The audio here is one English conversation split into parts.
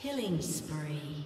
Killing spree.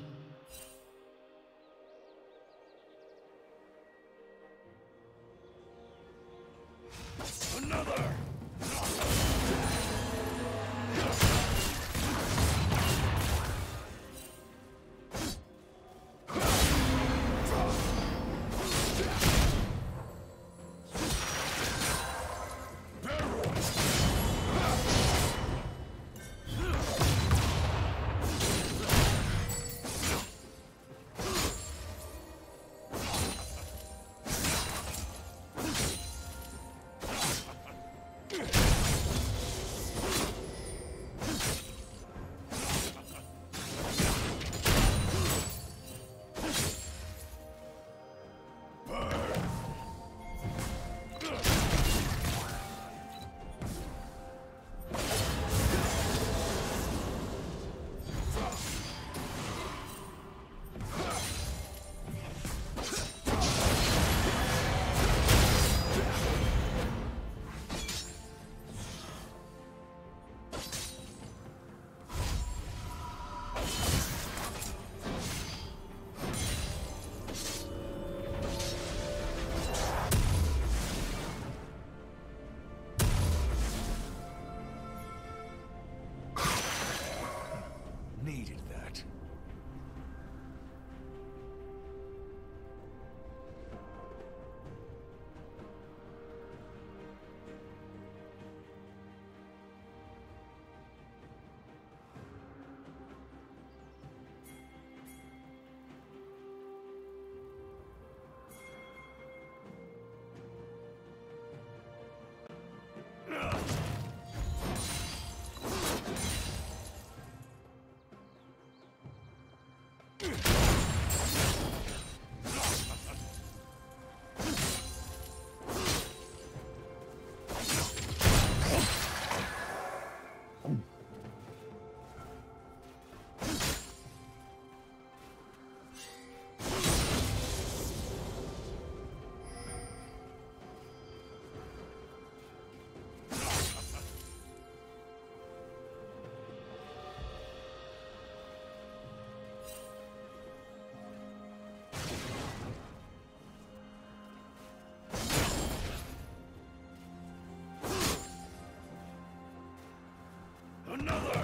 Down.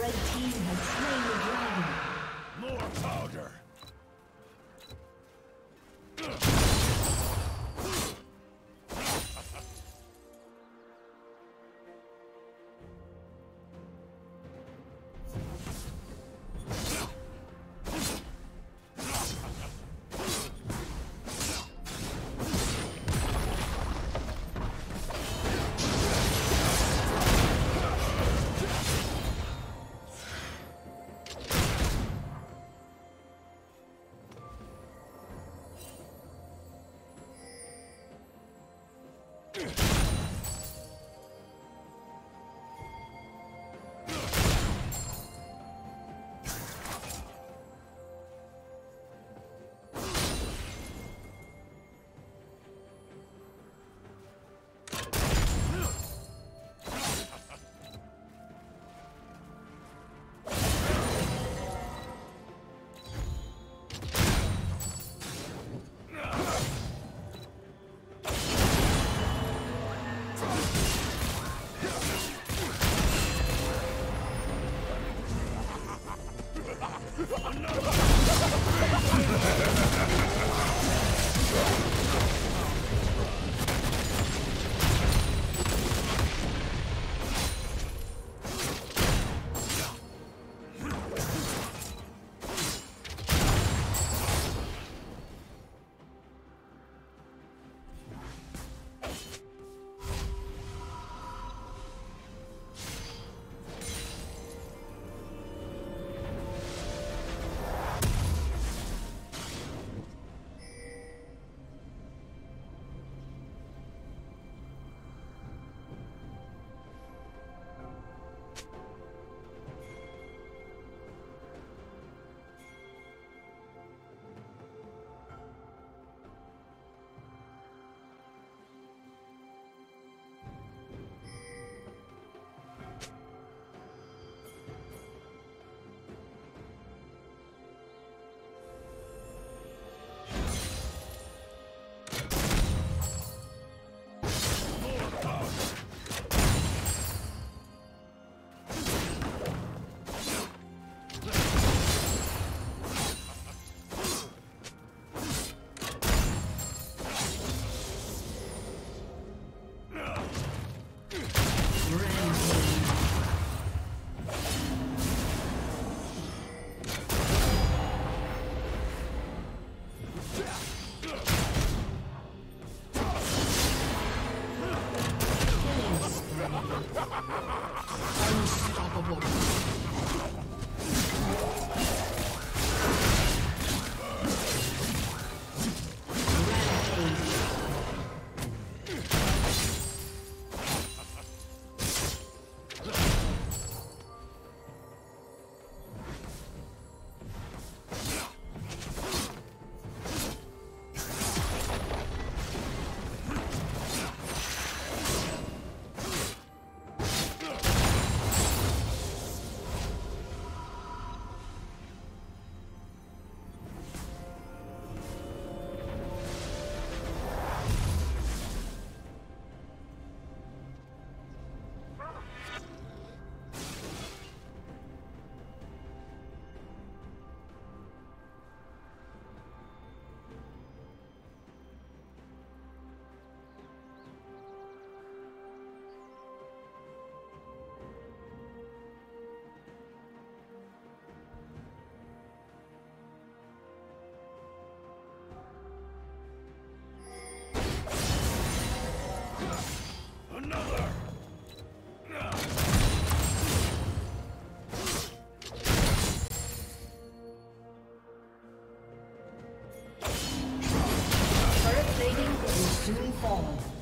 Red team has slain the dragon. More powder! trouble. soon fall.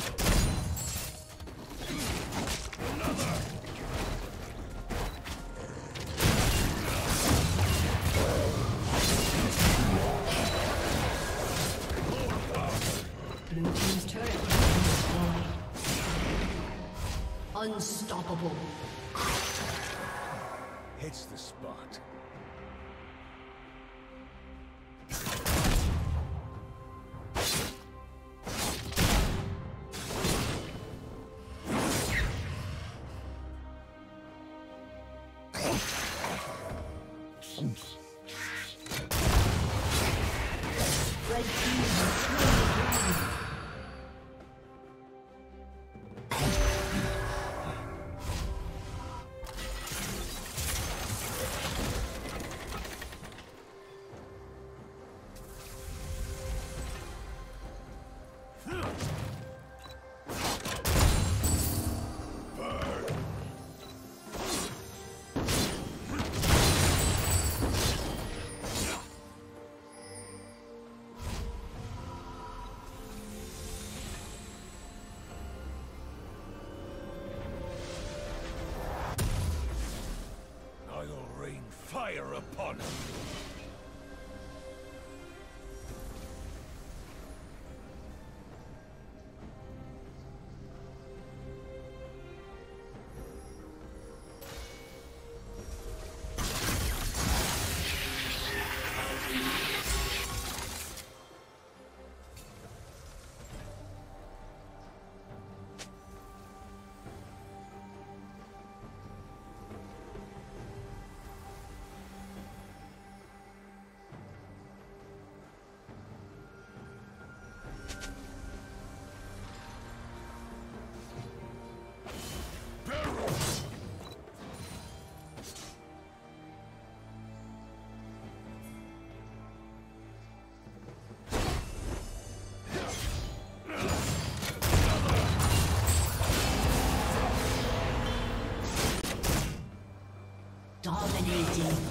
Fire upon him. Dominating.